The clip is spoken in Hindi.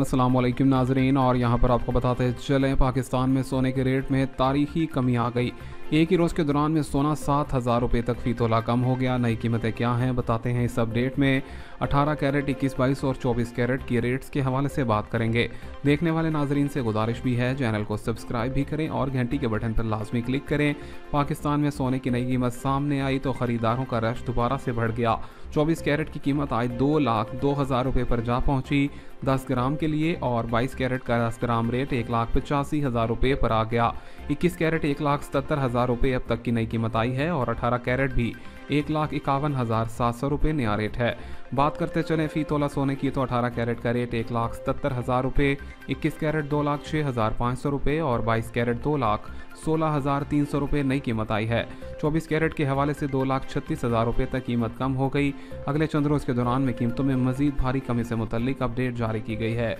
अस्सलाम वालेकुम नाजरीन। और यहाँ पर आपको बताते चलें, पाकिस्तान में सोने के रेट में तारीखी कमी आ गई। एक ही रोज़ के दौरान में सोना सात हज़ार रुपये तक फ़ी तोला कम हो गया। नई कीमतें क्या हैं, बताते हैं इस अपडेट में। 18 कैरेट 21 बाईस और 24 कैरेट की रेट्स के हवाले से बात करेंगे। देखने वाले नाजरीन से गुजारिश भी है, चैनल को सब्सक्राइब भी करें और घंटी के बटन पर लाजमी क्लिक करें। पाकिस्तान में सोने की नई कीमत सामने आई तो ख़रीदारों का रश दोबारा से बढ़ गया। चौबीस कैरेट की कीमत आज दो लाख दो हज़ार रुपये पर जा पहुँची। दस ग्राम के लिए और बाईस कैरेट का दस ग्राम रेट एक लाख पचासी हज़ार रुपये पर आ गया। इक्कीस कैरेट एक लाख सत्तर हज़ार रुपये अब तक की नई कीमत आई है और अठारह कैरेट भी एक लाख इक्यावन हज़ार सात सौ रुपये नया रेट है। बात करते चले फ़ी तोला सोने की तो 18 कैरेट का रेट एक लाख सतर हज़ार रुपये, इक्कीस कैरेट दो लाख छः हज़ार पाँच सौ रुपये और बाईस कैरेट दो लाख सोलह हज़ार तीन सौ रुपये नई कीमत आई है। चौबीस कैरेट के हवाले से दो लाख छत्तीस हज़ार रुपये तक कीमत कम हो गई। अगले चंद रोज़ के दौरान में कीमतों में मजीद भारी कमी से मुतलिक अपडेट जारी की गई है।